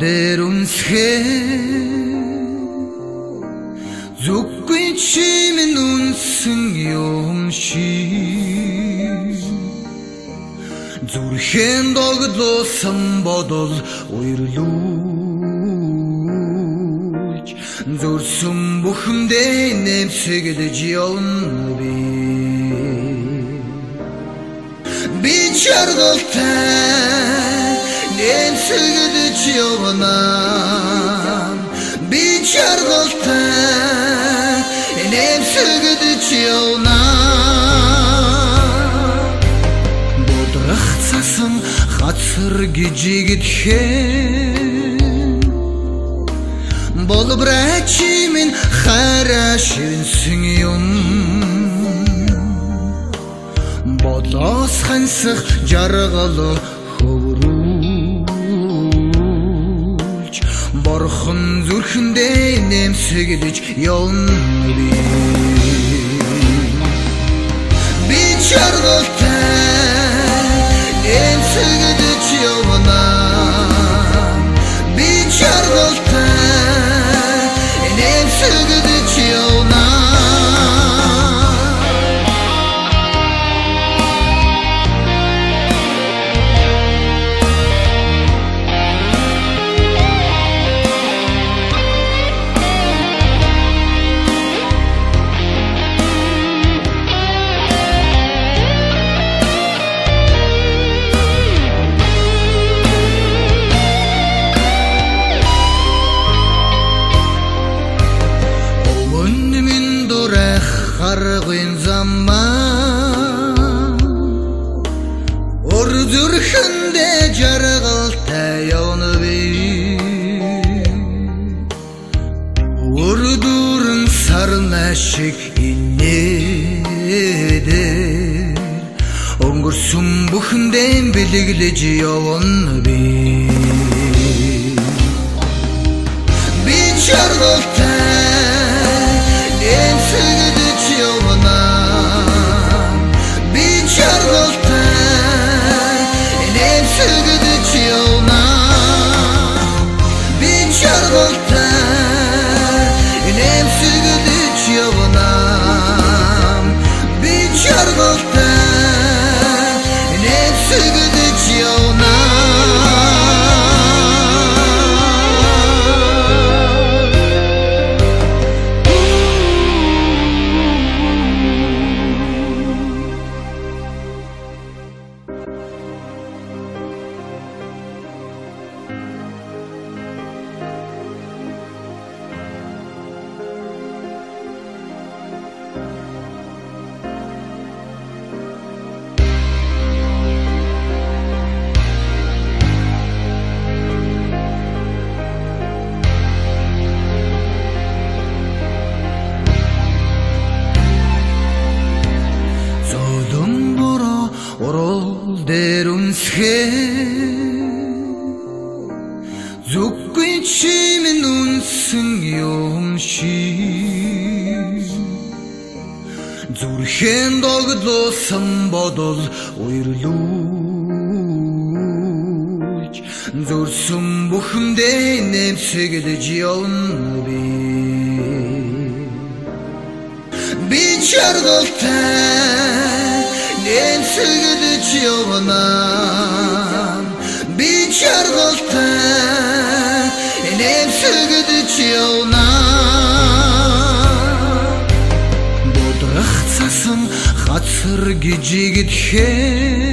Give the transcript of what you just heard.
дээр үнсхээ Зүггүй чимэн үнсэн юм шиг Зүрхэн догдлоосон бодол уйрлуулж Зүрсэн бүхэндээ нэмсэглэж явна би. Би чаргалтай нэмсэглэж явна Би чаргалтай. Нэмсэглэж явна Бодрах цасан хацар гижигдэхэн Болбрачи минь хараа шинсэн юм Бодлоос хансах жаргал хөврүүлж Борхон зүрхэндээ нэмсэглэж явна би. Би чаргалтай нэмсэглэж харгын замаа Өр зүрхэндээ жаргалтай явна би. Өр дүүрэн сарна шиг инээдэр Өнгөрсөн бүхэндээ бэлэглэж явна би. Би чаргалтай дээр үнсхээ Зүггүй чимэн үнсэн юм шиг. Зүрхэн догдлоосон бодол уйрлуулж. Зүрсэн бүхэндээ нэмсэглэж явна би. Би чаргалтай нэмсэглэж явна Би чаргалтай нэмсэглэж явна Бодрах цасан хацар гижигдэхэн